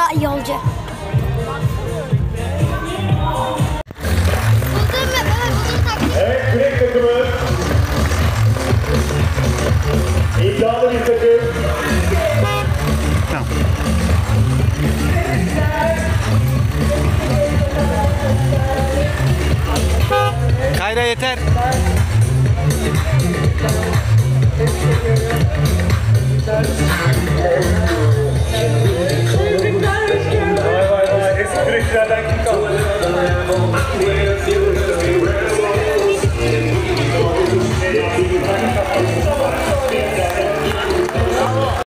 Kara yolcu. Evet, kürek takımı. İddialı bir takım. Tamam. Kayra yeter. Gotta keep